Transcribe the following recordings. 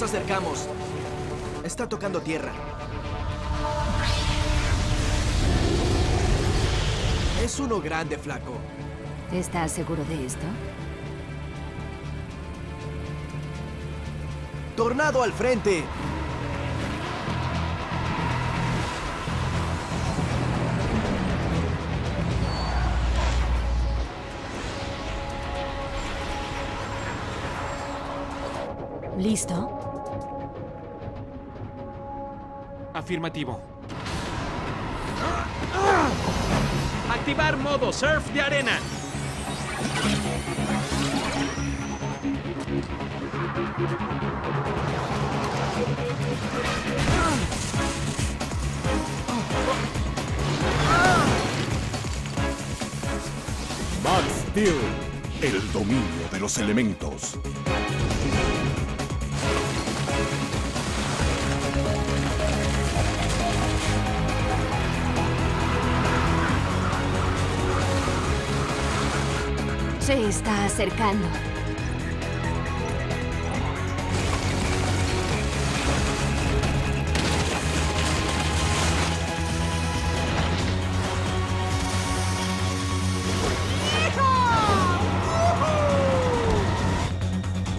Nos acercamos. Está tocando tierra. Es uno grande, flaco. ¿Estás seguro de esto? Tornado al frente. ¿Listo? Afirmativo. Activar modo surf de arena. Max Steel, el dominio de los elementos. Se está acercando.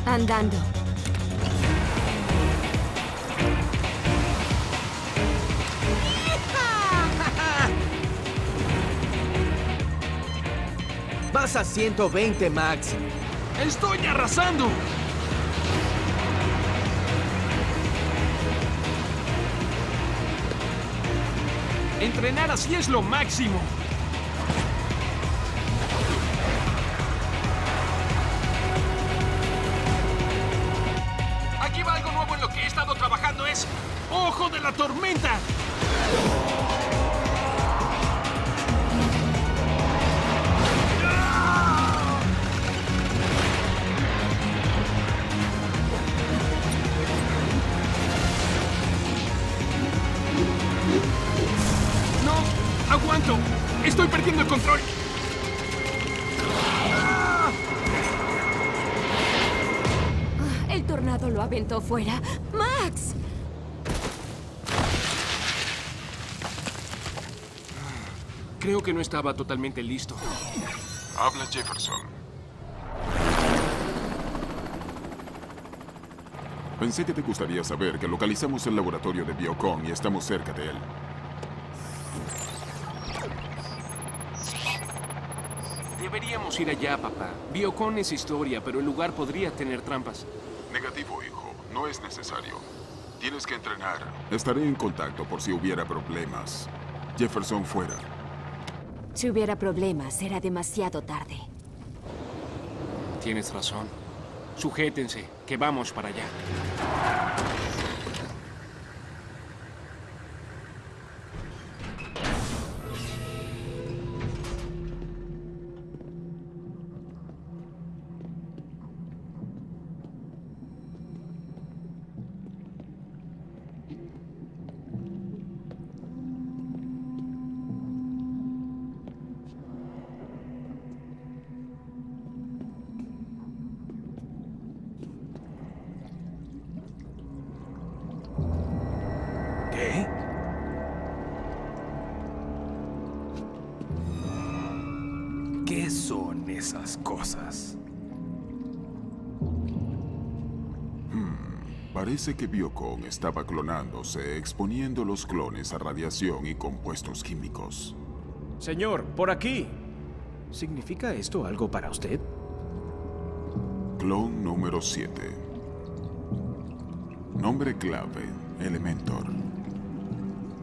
Andando. 120, Max. ¡Estoy arrasando! Entrenar así es lo máximo. El tornado lo aventó fuera. ¡Max! Creo que no estaba totalmente listo. Habla Jefferson. Pensé que te gustaría saber que localizamos el laboratorio de Biocon y estamos cerca de él. Deberíamos ir allá, papá. Biocon es historia, pero el lugar podría tener trampas. Negativo, hijo. No es necesario. Tienes que entrenar. Estaré en contacto por si hubiera problemas. Jefferson fuera. Si hubiera problemas, será demasiado tarde. Tienes razón. Sujétense, que vamos para allá. Parece que Biocon estaba clonándose, exponiendo los clones a radiación y compuestos químicos. Señor, por aquí. ¿Significa esto algo para usted? Clon número 7. Nombre clave, Elementor.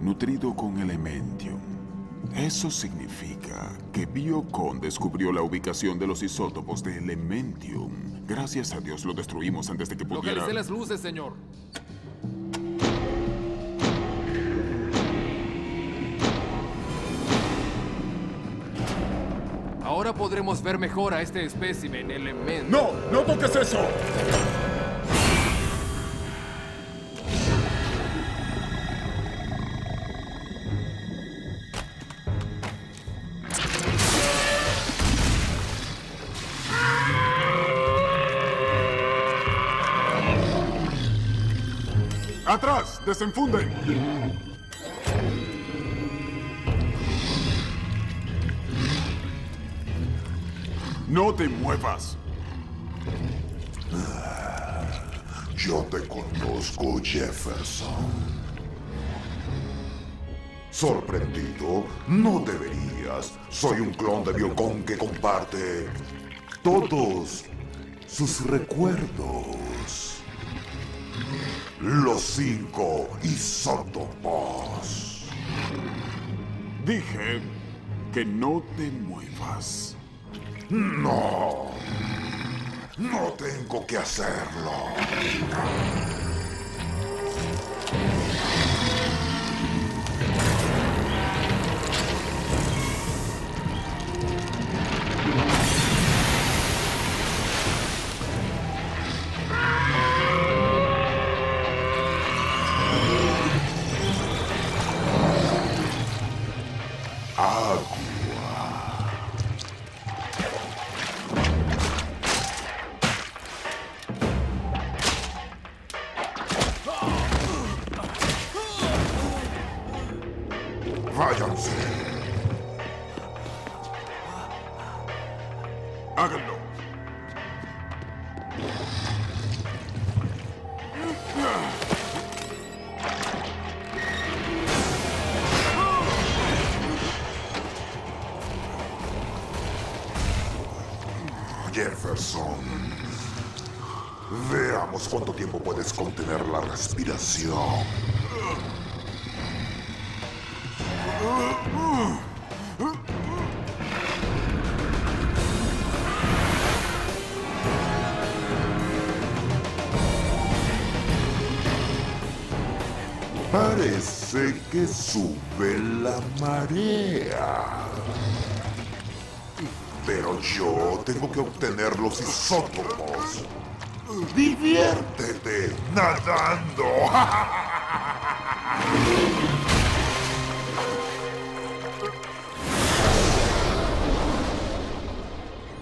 Nutrido con Elementium. Eso significa que Biocon descubrió la ubicación de los isótopos de Elementium. Gracias a Dios lo destruimos antes de que pudiera... Localicé las luces, señor. Ahora podremos ver mejor a este espécimen elemento. ¡No! ¡No toques eso! ¡Desenfunden! ¡No te muevas! Yo te conozco, Jefferson. Sorprendido, no deberías. Soy un clon de Biocon que comparte todos sus recuerdos. Los cinco isótopos. Dije que no te muevas. No. No tengo que hacerlo. Que sube la marea. Pero yo tengo que obtener los isótopos. Diviértete nadando.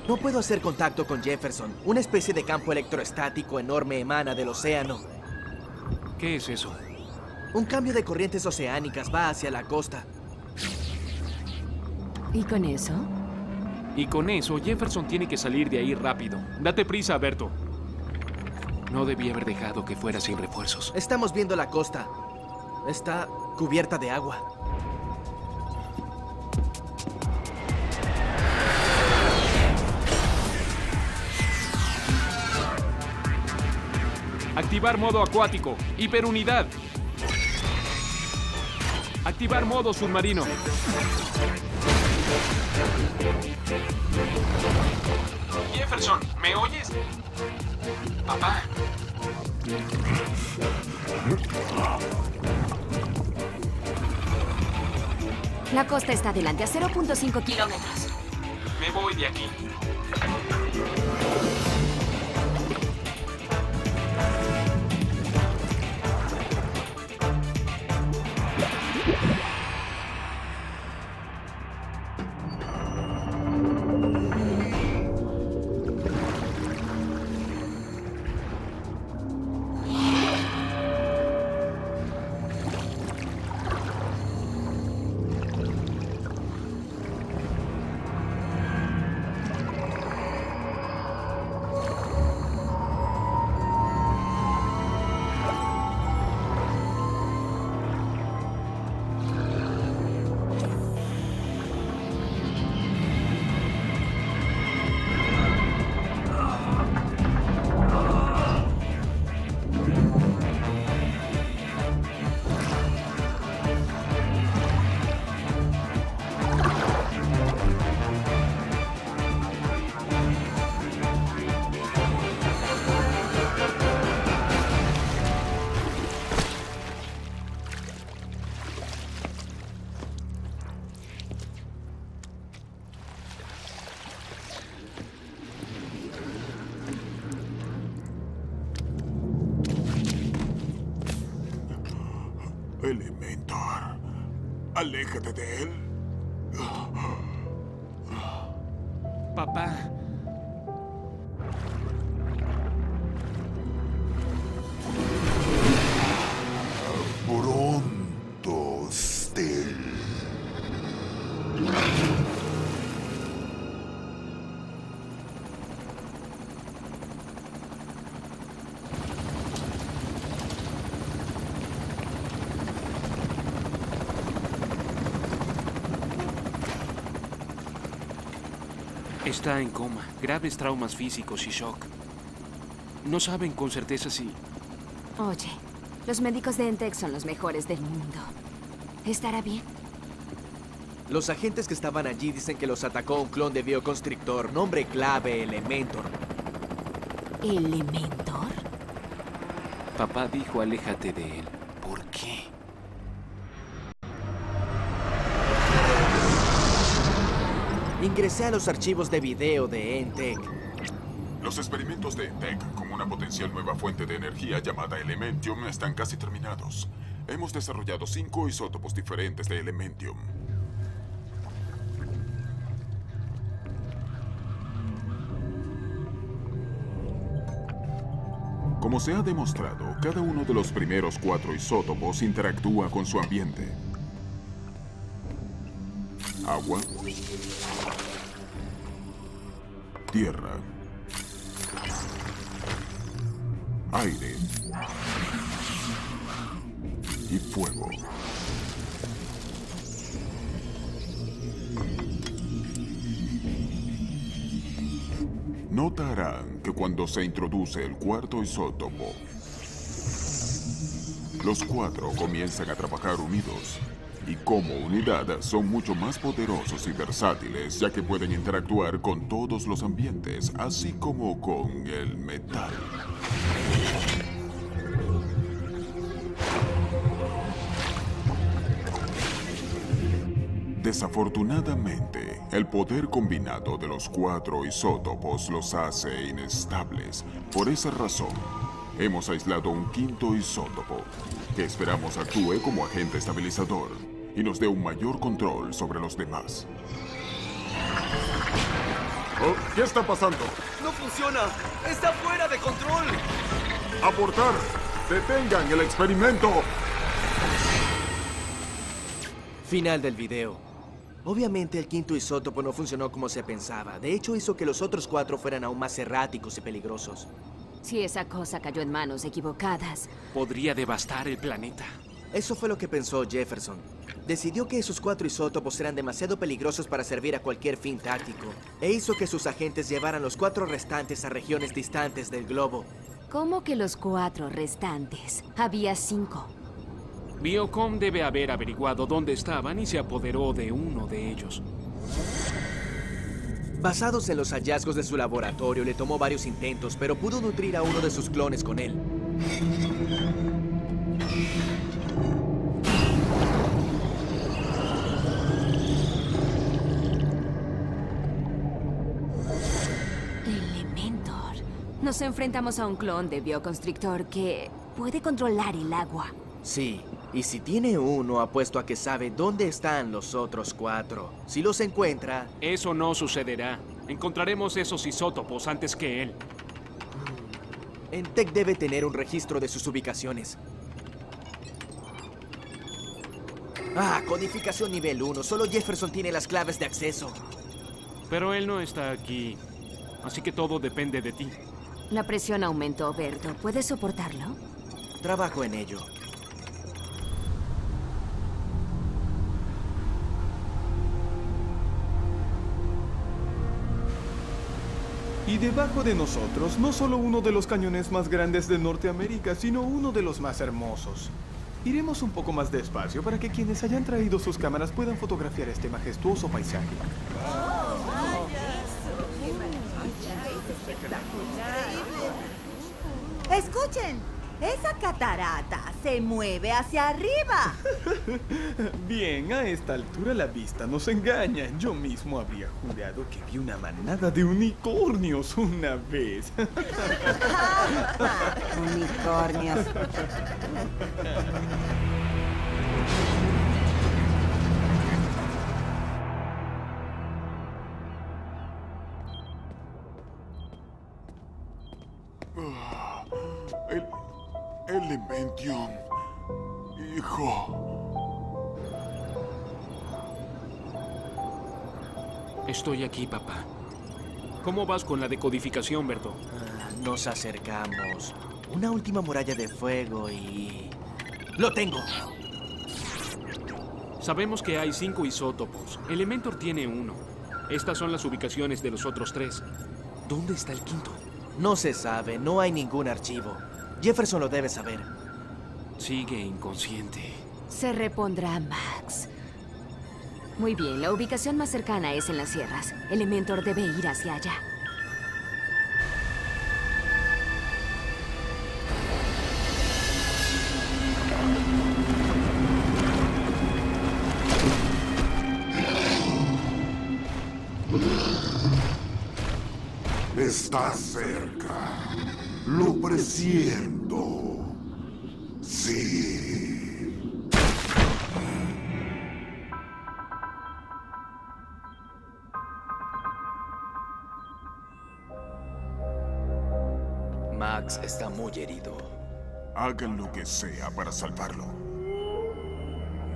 No puedo hacer contacto con Jefferson. Una especie de campo electroestático enorme emana del océano. ¿Qué es eso? Un cambio de corrientes oceánicas va hacia la costa. ¿Y con eso? Y con eso, Jefferson tiene que salir de ahí rápido. Date prisa, Berto. No debí haber dejado que fuera sin refuerzos. Estamos viendo la costa. Está cubierta de agua. Activar modo acuático. Hiperunidad. Activar modo submarino. Jefferson, ¿me oyes? Papá. La costa está adelante a 0.5 kilómetros. Me voy de aquí. Está en coma, graves traumas físicos y shock. No saben con certeza si... Oye, los médicos de Entech son los mejores del mundo. ¿Estará bien? Los agentes que estaban allí dicen que los atacó un clon de bioconstrictor, nombre clave Elementor. ¿Elementor? Papá dijo aléjate de él. ¿Por qué? Ingresé a los archivos de video de Entech. Los experimentos de Tech con una potencial nueva fuente de energía llamada Elementium están casi terminados. Hemos desarrollado cinco isótopos diferentes de Elementium. Como se ha demostrado, cada uno de los primeros cuatro isótopos interactúa con su ambiente. Agua. Tierra. Aire. Y fuego. Notarán que cuando se introduce el cuarto isótopo, los cuatro comienzan a trabajar unidos. Y como unidad son mucho más poderosos y versátiles, ya que pueden interactuar con todos los ambientes, así como con el metal. Desafortunadamente, el poder combinado de los cuatro isótopos los hace inestables. Por esa razón, hemos aislado un quinto isótopo, que esperamos actúe como agente estabilizador y nos dé un mayor control sobre los demás. Oh, ¿Qué está pasando? ¡No funciona! ¡Está fuera de control! ¡Aportar! ¡Detengan el experimento! Final del video. Obviamente el quinto isótopo no funcionó como se pensaba. De hecho, hizo que los otros cuatro fueran aún más erráticos y peligrosos. Si esa cosa cayó en manos equivocadas, Podría devastar el planeta. Eso fue lo que pensó Jefferson. Decidió que esos cuatro isótopos eran demasiado peligrosos para servir a cualquier fin táctico, e hizo que sus agentes llevaran los cuatro restantes a regiones distantes del globo. ¿cómo que los cuatro restantes? Había cinco. Biocom debe haber averiguado dónde estaban y se apoderó de uno de ellos. Basados en los hallazgos de su laboratorio, le tomó varios intentos, pero pudo nutrir a uno de sus clones con él. Nos enfrentamos a un clon de bioconstrictor que puede controlar el agua. Sí, y si tiene uno, apuesto a que sabe dónde están los otros cuatro. Si los encuentra, Eso no sucederá. Encontraremos esos isótopos antes que él. Entech debe tener un registro de sus ubicaciones. Ah, codificación nivel 1. Solo Jefferson tiene las claves de acceso. Pero él no está aquí. Así que todo depende de ti. La presión aumentó, Berto. ¿Puedes soportarlo? Trabajo en ello. Y debajo de nosotros, no solo uno de los cañones más grandes de Norteamérica, sino uno de los más hermosos. Iremos un poco más despacio para que quienes hayan traído sus cámaras puedan fotografiar este majestuoso paisaje. Escuchen, esa catarata se mueve hacia arriba. Bien, a esta altura la vista nos engaña. Yo mismo habría jurado que vi una manada de unicornios una vez. Unicornios. Hijo. Estoy aquí, papá. ¿Cómo vas con la decodificación, Berto? Ah, nos acercamos. Una última muralla de fuego y... ¡Lo tengo! Sabemos que hay cinco isótopos. Elementor tiene uno. Estas son las ubicaciones de los otros tres. ¿Dónde está el quinto? No se sabe, no hay ningún archivo. Jefferson lo debe saber. Sigue inconsciente. Se repondrá Max. Muy bien, la ubicación más cercana es en las sierras. Elementor debe ir hacia allá. Está cerca. Lo presiento. Hagan lo que sea para salvarlo.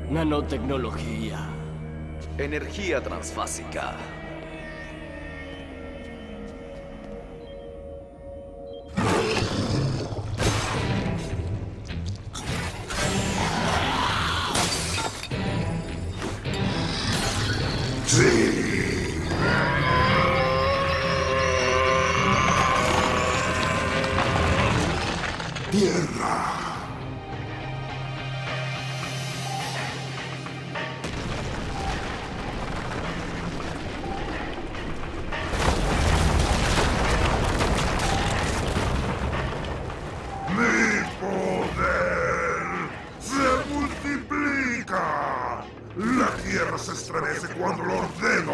Nanotecnología. Energía transfásica. Cuando lo ordeno.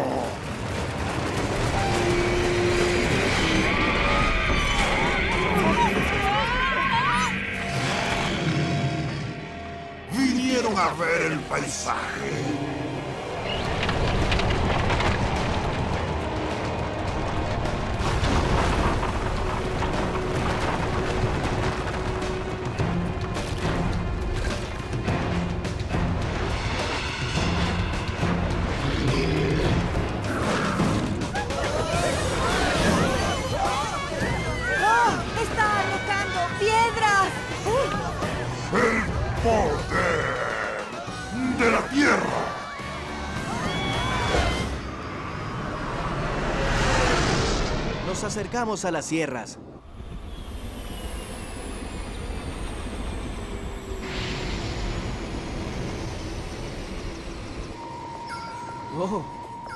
Vinieron a ver el paisaje. Acercamos a las sierras. Oh,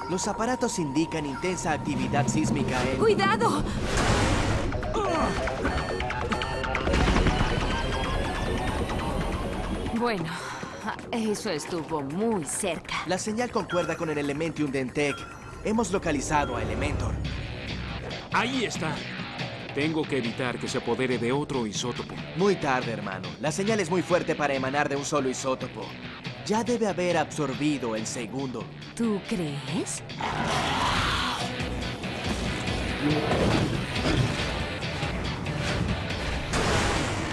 los aparatos indican intensa actividad sísmica en... ¡Cuidado! Bueno, eso estuvo muy cerca. La señal concuerda con el Elementium Dentec. Hemos localizado a Elementor. Ahí está. Tengo que evitar que se apodere de otro isótopo. Muy tarde, hermano. La señal es muy fuerte para emanar de un solo isótopo. Ya debe haber absorbido el segundo. ¿Tú crees?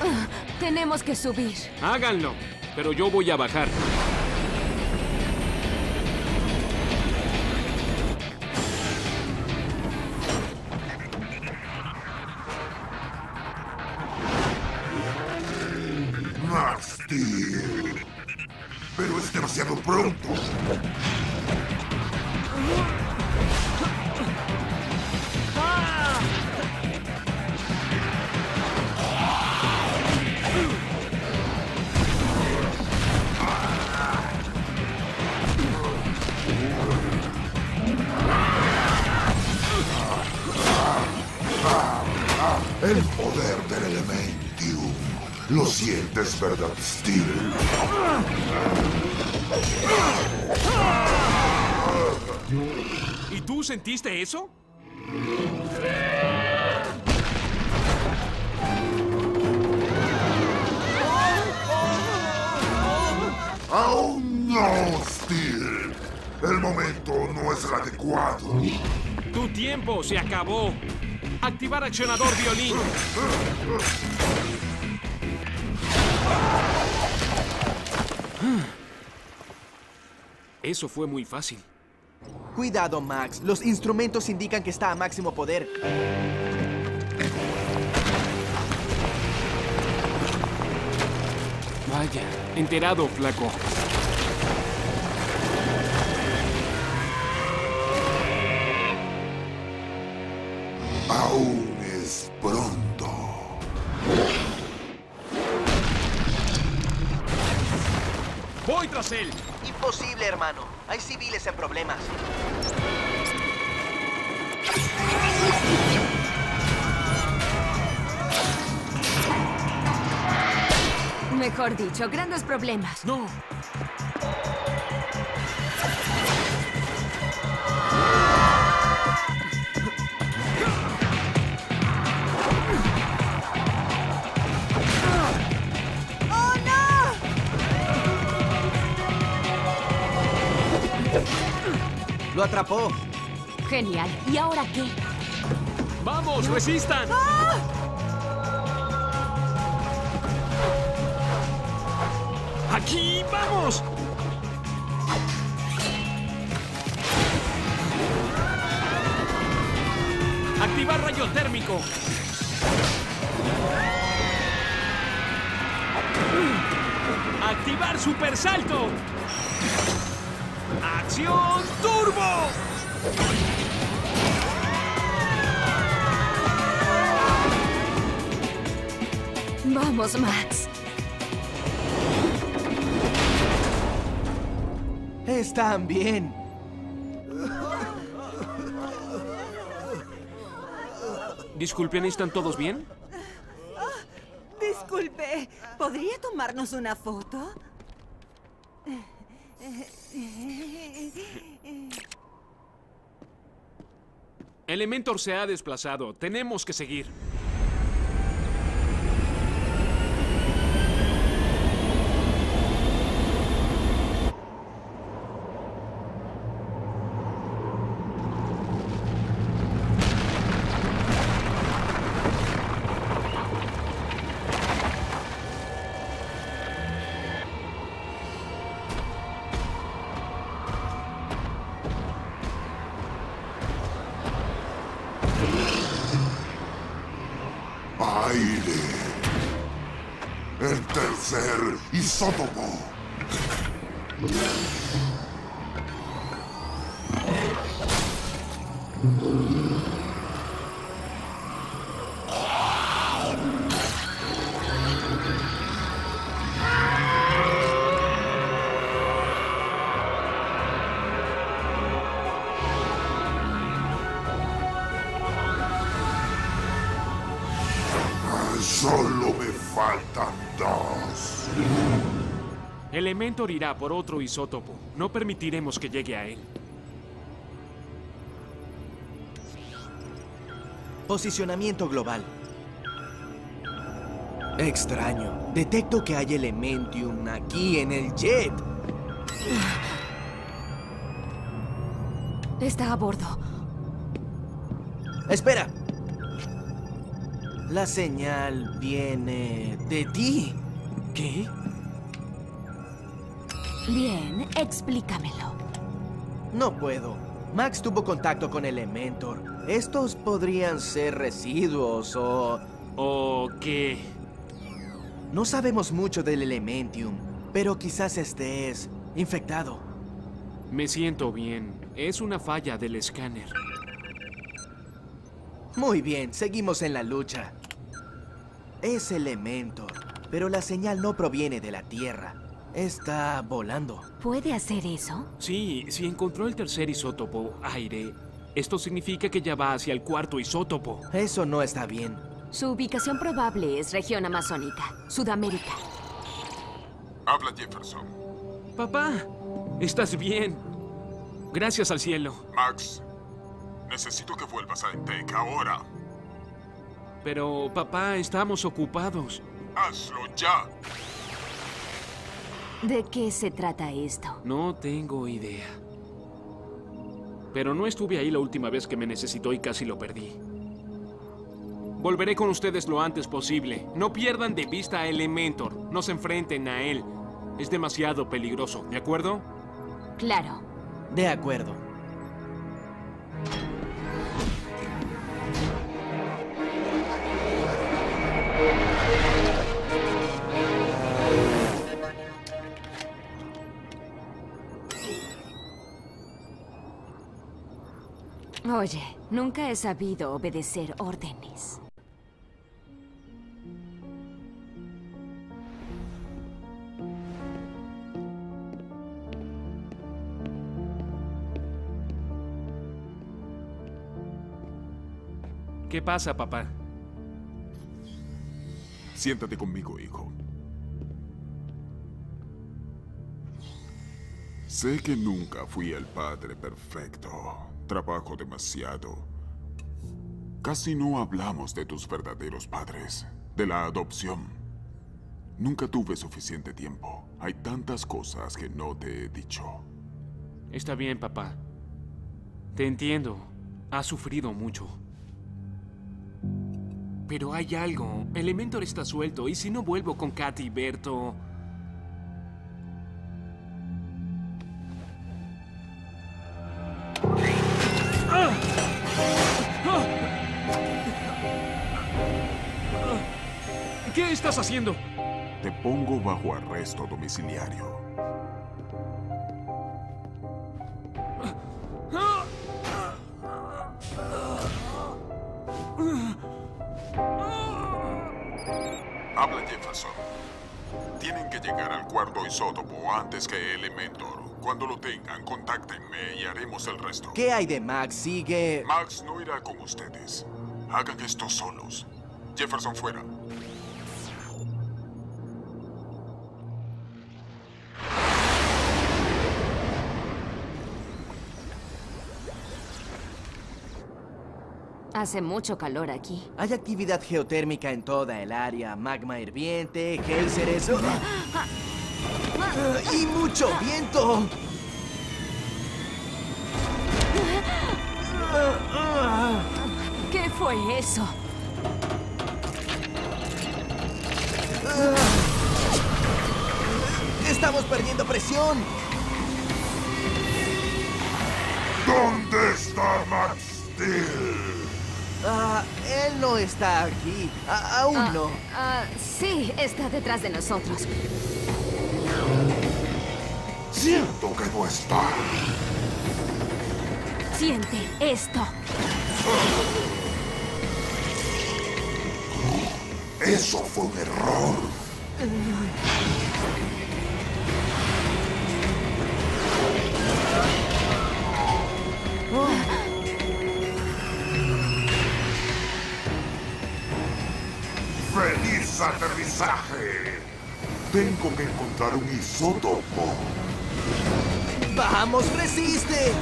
Ah, tenemos que subir. Háganlo, pero yo voy a bajar. Sentiste eso? ¡Aún no, Steel! El momento no es el adecuado. Tu tiempo se acabó. Activar accionador violín. Eso fue muy fácil. Cuidado, Max. Los instrumentos indican que está a máximo poder. Vaya, enterado, flaco. Aún es pronto. Voy tras él. Imposible, hermano. Hay civiles en problemas. Mejor dicho, grandes problemas. No. Lo atrapó. Genial. ¿Y ahora qué? ¡Vamos, resistan! ¡Aquí, vamos! Activar rayo térmico. Activar super salto. ¡Acción turbo! Vamos, Max. Están bien. Disculpen, ¿están todos bien? Disculpe, ¿podría tomarnos una foto? Elementor se ha desplazado. Tenemos que seguir. Irá por otro isótopo. No permitiremos que llegue a él. Posicionamiento global. Extraño. Detecto que hay Elementium aquí en el jet. Está a bordo. Espera. La señal viene de ti. ¿Qué? Bien, explícamelo. No puedo. Max tuvo contacto con Elementor. Estos podrían ser residuos o... ¿O qué? No sabemos mucho del Elementium, pero quizás estés infectado. Me siento bien. Es una falla del escáner. Muy bien, seguimos en la lucha. Es Elementor, pero la señal no proviene de la Tierra. Está volando. ¿Puede hacer eso? Sí, si encontró el tercer isótopo, aire, esto significa que ya va hacia el cuarto isótopo. Eso no está bien. Su ubicación probable es región amazónica, Sudamérica. Habla Jefferson. Papá, ¿estás bien? Gracias al cielo. Max, necesito que vuelvas a Entec ahora. Pero, papá, estamos ocupados. Hazlo ya. ¿De qué se trata esto? No tengo idea. Pero no estuve ahí la última vez que me necesitó y casi lo perdí. Volveré con ustedes lo antes posible. No pierdan de vista a Elementor. No se enfrenten a él. Es demasiado peligroso, ¿de acuerdo? Claro. De acuerdo. Oye, nunca he sabido obedecer órdenes. ¿Qué pasa, papá? Siéntate conmigo, hijo. Sé que nunca fui el padre perfecto. Trabajo demasiado. Casi no hablamos de tus verdaderos padres, de la adopción. Nunca tuve suficiente tiempo. Hay tantas cosas que no te he dicho. Está bien, papá. Te entiendo. Has sufrido mucho. Pero hay algo. Elementor está suelto y si no vuelvo con Katy y Berto... estás haciendo? Te pongo bajo arresto domiciliario. Habla Jefferson. Tienen que llegar al cuarto isótopo antes que Elementor. Cuando lo tengan, contáctenme y haremos el resto. ¿Qué hay de Max? Sigue... Max no irá con ustedes. Hagan esto solos. Jefferson fuera. Hace mucho calor aquí. Hay actividad geotérmica en toda el área. Magma hirviente, géiseres... ¡Ah! ¡Y mucho viento! ¿Qué fue eso? ¡Estamos perdiendo presión! ¿Dónde está Max Steel? Ah, él no está aquí. A- aún Ah, no. ah, sí, está detrás de nosotros. Siento que no está. Siente esto. Eso fue un error. ¡Feliz aterrizaje! Tengo que encontrar un isótopo. ¡Vamos, resiste!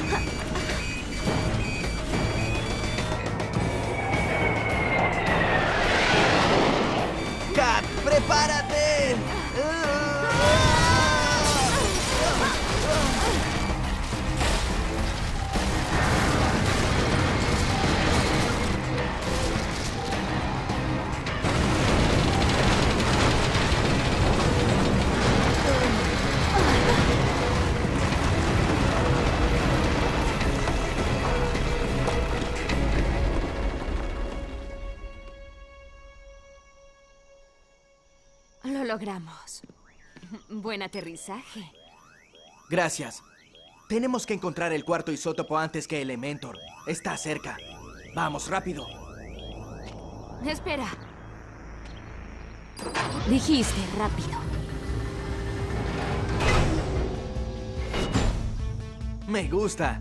Logramos. Buen aterrizaje. Gracias. Tenemos que encontrar el cuarto isótopo antes que Elementor. Está cerca. Vamos, rápido. Espera. Dijiste rápido. Me gusta.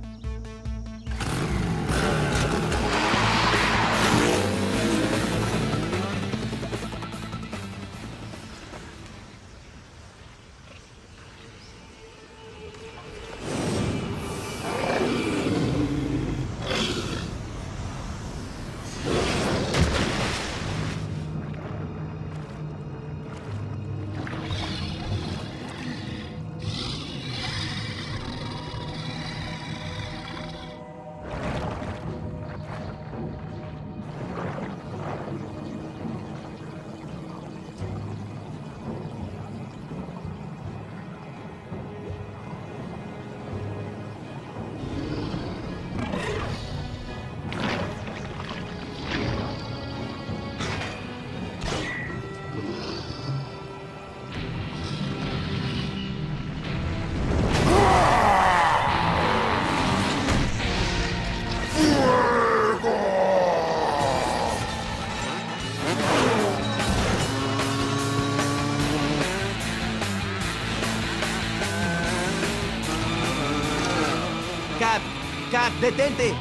Detente.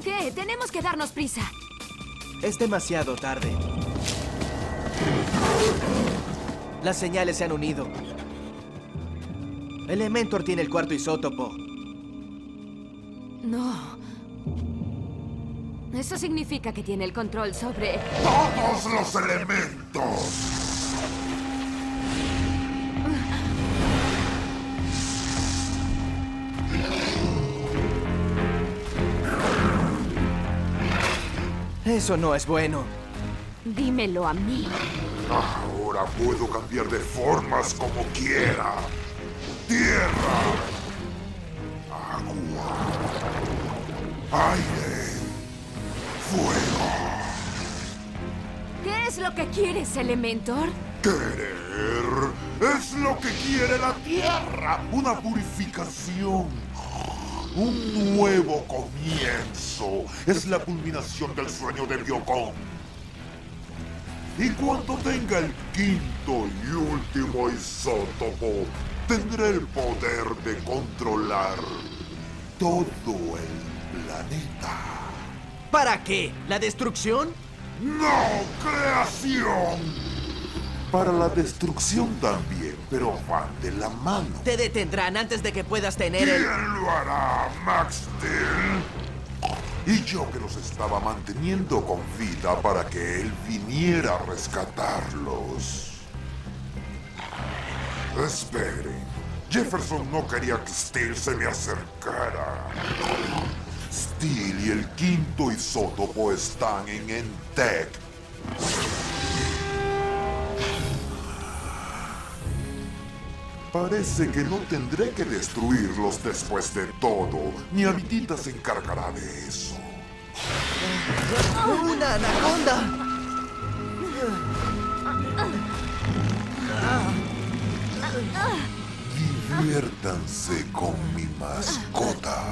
Oye, tenemos que darnos prisa. Es demasiado tarde. Las señales se han unido. Elementor tiene el cuarto isótopo. No. Eso significa que tiene el control sobre... ¡Todos los elementos! Eso no es bueno. Dímelo a mí. Ahora puedo cambiar de formas como quiera. Tierra. Agua. Aire. Fuego. ¿Qué es lo que quieres, Elementor? Querer es lo que quiere la Tierra. Una purificación. Un nuevo comienzo. Es la culminación del sueño de Biocon. Y cuando tenga el quinto y último isótopo, tendré el poder de controlar todo el planeta. ¿Para qué? ¿La destrucción? ¡No! ¡Creación! Para la destrucción también, pero van de la mano. Te detendrán antes de que puedas tener el... ¿Quién lo hará, Max Steel? Y yo que los estaba manteniendo con vida para que él viniera a rescatarlos. Esperen. Jefferson no quería que Steel se me acercara. Steel y el quinto isótopo están en Entec. Parece que no tendré que destruirlos después de todo. Mi habilidad se encargará de eso. ¡Una anaconda! Diviértanse con mi mascota.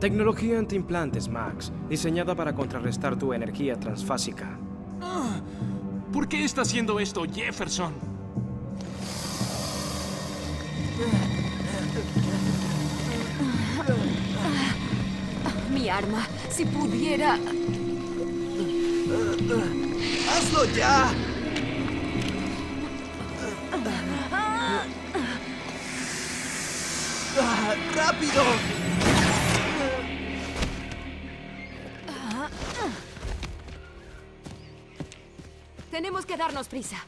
Tecnología antiimplantes, Max, diseñada para contrarrestar tu energía transfásica. ¿Por qué está haciendo esto Jefferson? Mi arma, si pudiera... ¡Hazlo ya! ¡Ah, ¡Rápido! Tenemos que darnos prisa.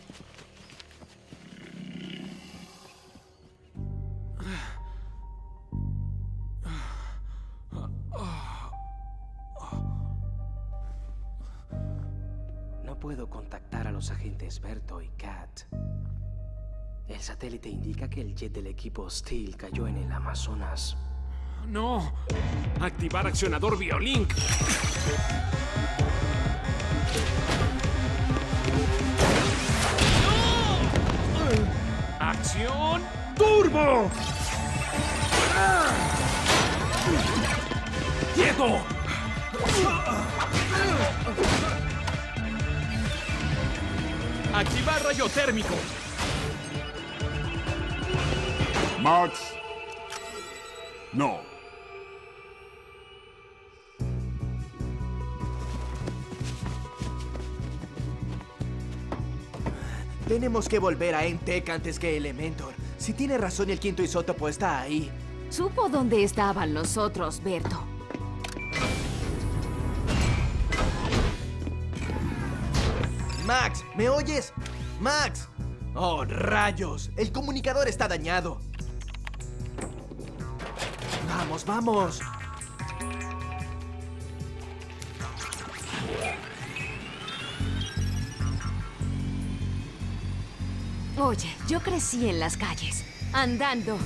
Berto y Kat. El satélite indica que el jet del equipo Steel cayó en el Amazonas. No. Activar accionador Biolink. ¡Acción! ¡Turbo! ¡Quieto! Activar rayo térmico. Max. No. Tenemos que volver a Entec antes que Elementor. Si tiene razón y el quinto isótopo está ahí. Supo dónde estaban los otros, Berto. ¿Me oyes? Max. Oh, rayos. El comunicador está dañado. Vamos, vamos. Oye, yo crecí en las calles, andando.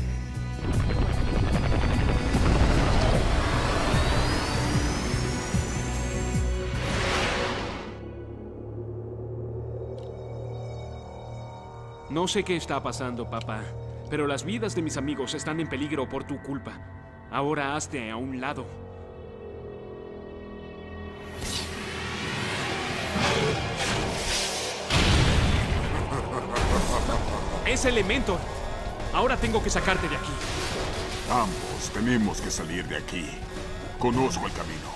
No sé qué está pasando, papá, pero las vidas de mis amigos están en peligro por tu culpa. Ahora hazte a un lado. Es elemento. Ahora tengo que sacarte de aquí. Ambos tenemos que salir de aquí. Conozco el camino.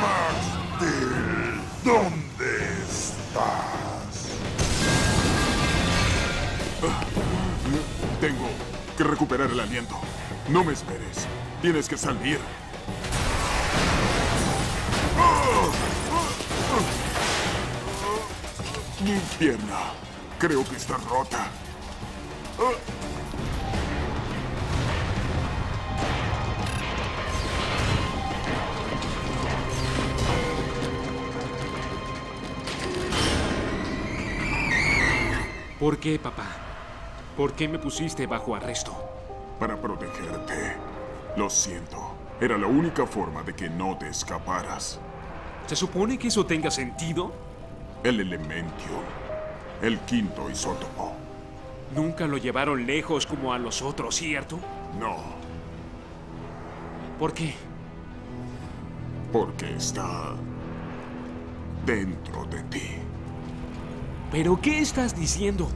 Max Steel, que recuperar el aliento. No me esperes. Tienes que salir. Mi pierna. Creo que está rota. ¿Por qué, papá? ¿Por qué me pusiste bajo arresto? Para protegerte. Lo siento. Era la única forma de que no te escaparas. ¿Se supone que eso tenga sentido? El elementio. El quinto isótopo. Nunca lo llevaron lejos como a los otros, ¿cierto? No. ¿Por qué? Porque está dentro de ti. ¿Pero qué estás diciendo?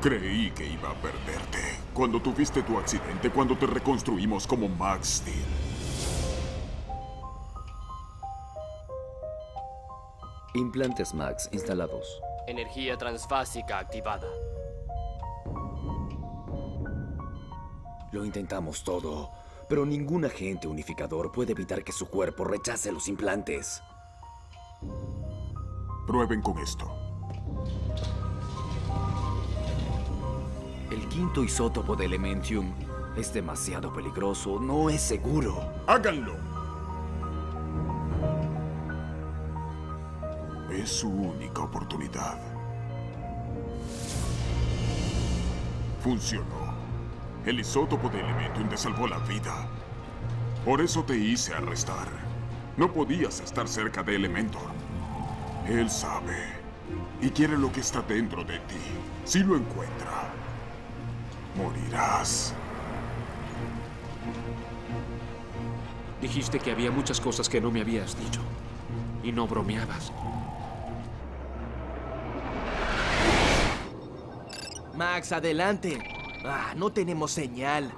Creí que iba a perderte cuando tuviste tu accidente, cuando te reconstruimos como Max Steel. Implantes Max instalados. Energía transfásica activada. Lo intentamos todo, pero ningún agente unificador puede evitar que su cuerpo rechace los implantes. Prueben con esto. El quinto isótopo de Elementium es demasiado peligroso, no es seguro. ¡Háganlo! Es su única oportunidad. Funcionó. El isótopo de Elementium te salvó la vida. Por eso te hice arrestar. No podías estar cerca de Elementor. Él sabe y quiere lo que está dentro de ti. Si lo encuentra, morirás. Dijiste que había muchas cosas que no me habías dicho. Y no bromeabas. Max, adelante. Ah, no tenemos señal.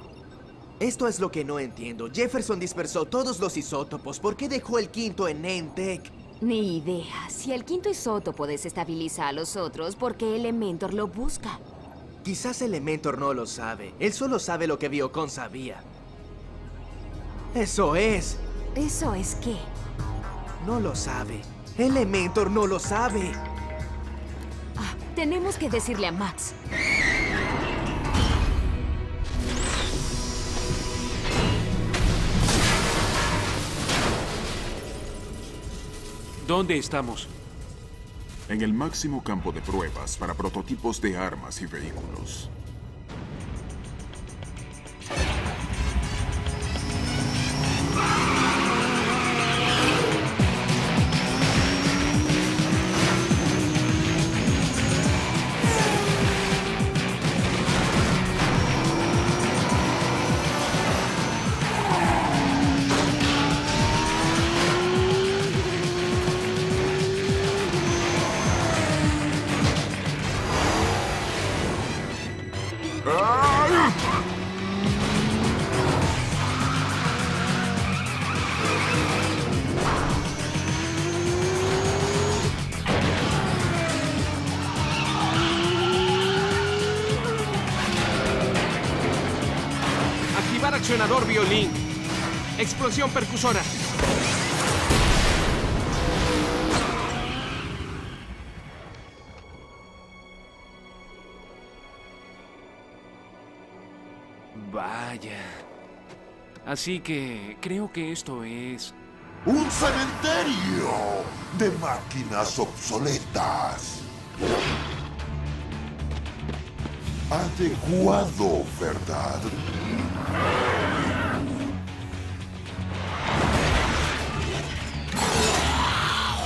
Esto es lo que no entiendo. Jefferson dispersó todos los isótopos. ¿Por qué dejó el quinto en Nentec? Ni idea. Si el quinto isótopo desestabiliza a los otros, ¿por qué Elementor lo busca? Quizás Elementor no lo sabe. Él solo sabe lo que Biocon sabía. Eso es. ¿Eso es qué? No lo sabe. Elementor no lo sabe. Ah, tenemos que decirle a Max. ¿Dónde estamos? En el máximo campo de pruebas para prototipos de armas y vehículos. Accionador violín. Explosión percusora. Así que creo que esto es... ¡Un cementerio de máquinas obsoletas! Adecuado, ¿verdad?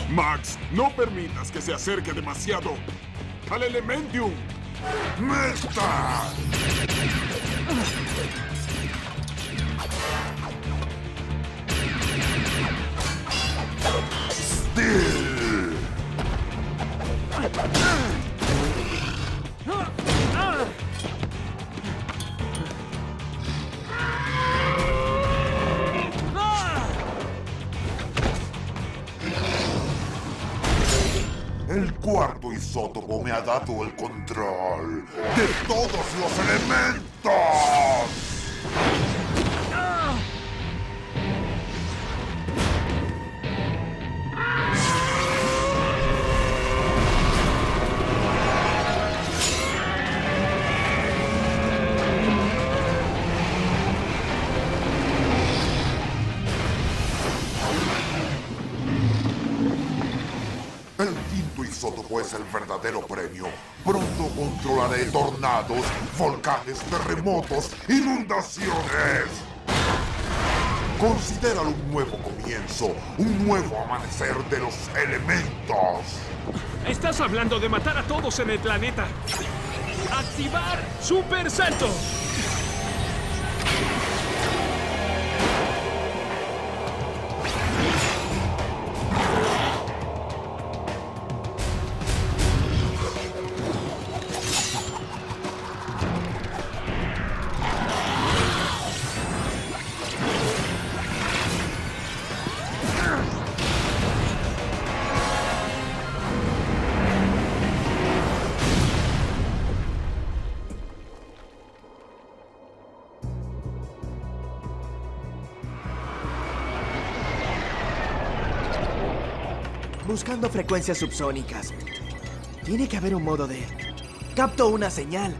Max, no permitas que se acerque demasiado al Elementium. ¡Meta! Isótopo me ha dado el control de todos los elementos. El verdadero premio. Pronto controlaré tornados, volcanes, terremotos, inundaciones. Considéralo un nuevo comienzo, un nuevo amanecer de los elementos. Estás hablando de matar a todos en el planeta. ¡Activar Super Salto! Buscando frecuencias subsónicas. Tiene que haber un modo de... Capto una señal.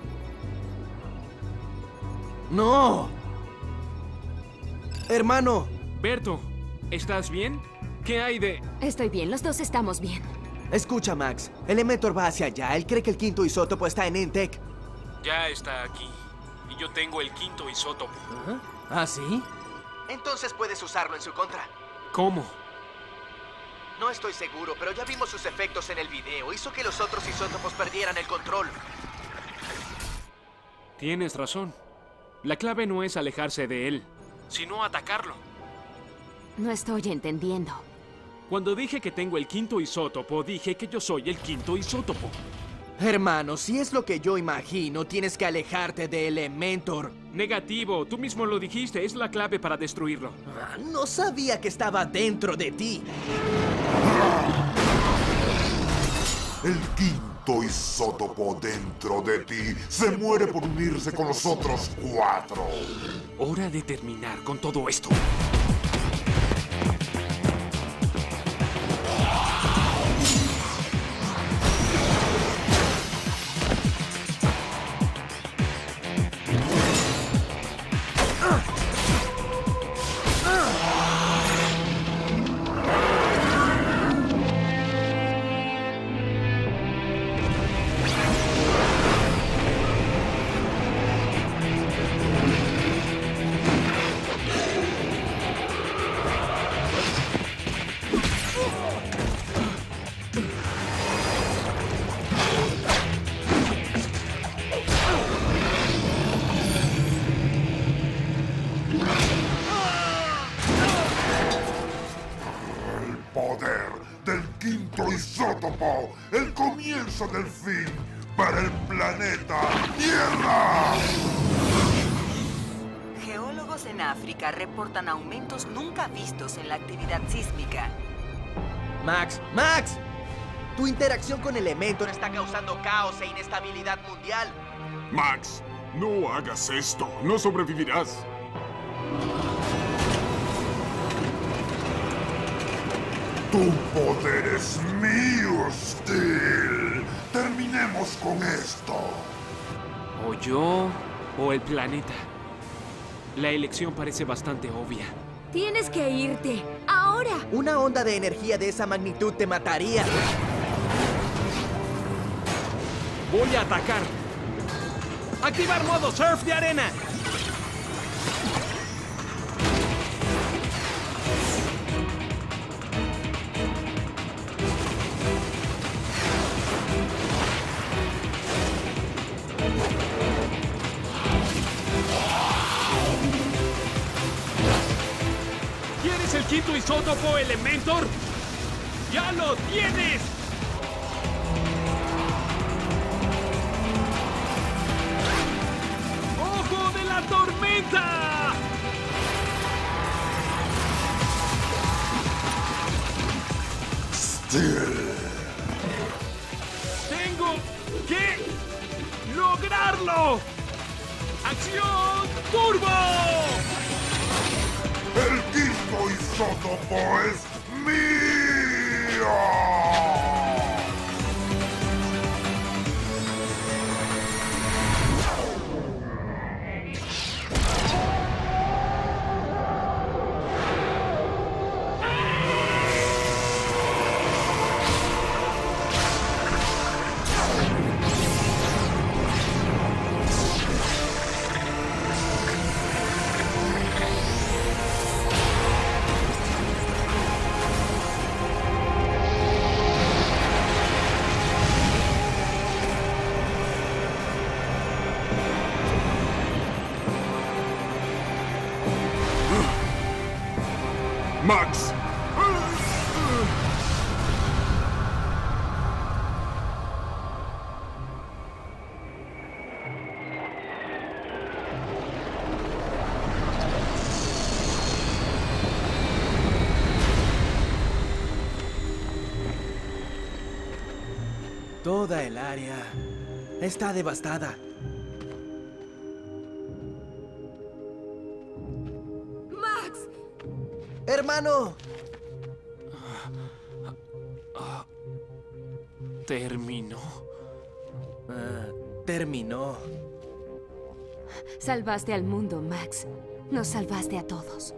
¡No! Hermano. Berto, ¿estás bien? ¿Qué hay de...? Estoy bien, los dos estamos bien. Escucha, Max. Elementor va hacia allá. Él cree que el quinto isótopo está en Entec. Ya está aquí. Y yo tengo el quinto isótopo. ¿Ah, sí? Entonces puedes usarlo en su contra. ¿Cómo? No estoy seguro, pero ya vimos sus efectos en el video. Hizo que los otros isótopos perdieran el control. Tienes razón. La clave no es alejarse de él, sino atacarlo. No estoy entendiendo. Cuando dije que tengo el quinto isótopo, dije que yo soy el quinto isótopo. Hermano, si es lo que yo imagino, tienes que alejarte de Elementor. Negativo, tú mismo lo dijiste, es la clave para destruirlo. Ah, No sabía que estaba dentro de ti. El quinto isótopo dentro de ti se muere por unirse con los otros cuatro. Hora de terminar con todo esto. Poder del quinto isótopo, el comienzo del fin para el planeta Tierra. Geólogos en África reportan aumentos nunca vistos en la actividad sísmica. Max, Max. Tu interacción con Elementor está causando caos e inestabilidad mundial. Max, no hagas esto. No sobrevivirás. Tu poder es mío, Steel. Terminemos con esto. O yo o el planeta. La elección parece bastante obvia. Tienes que irte. Ahora. Una onda de energía de esa magnitud te mataría. Voy a atacar. Activar modo surf de arena. Elementor? ¡Ya lo tienes! ¡Ojo de la tormenta! ¡Tengo que lograrlo! ¡Acción turbo! Quinto isótopo es Toda el área está devastada. ¡Max! ¡Hermano! Terminó. Ah, terminó. Salvaste al mundo, Max. Nos salvaste a todos.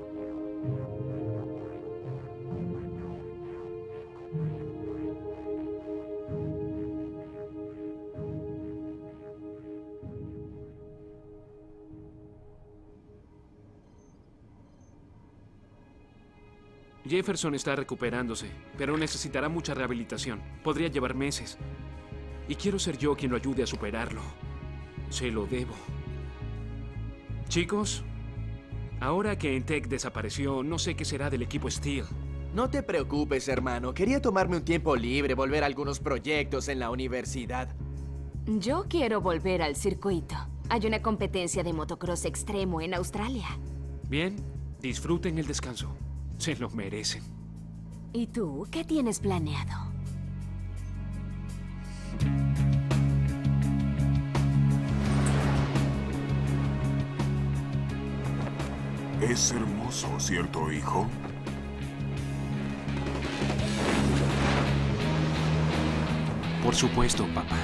Jefferson está recuperándose, pero necesitará mucha rehabilitación. Podría llevar meses. Y quiero ser yo quien lo ayude a superarlo. Se lo debo. Chicos, ahora que Entech desapareció, no sé qué será del equipo Steel. No te preocupes, hermano. Quería tomarme un tiempo libre, volver a algunos proyectos en la universidad. Yo quiero volver al circuito. Hay una competencia de motocross extremo en Australia. Bien, disfruten el descanso. Se lo merecen. ¿Y tú qué tienes planeado? Es hermoso, ¿cierto, hijo? Por supuesto, papá.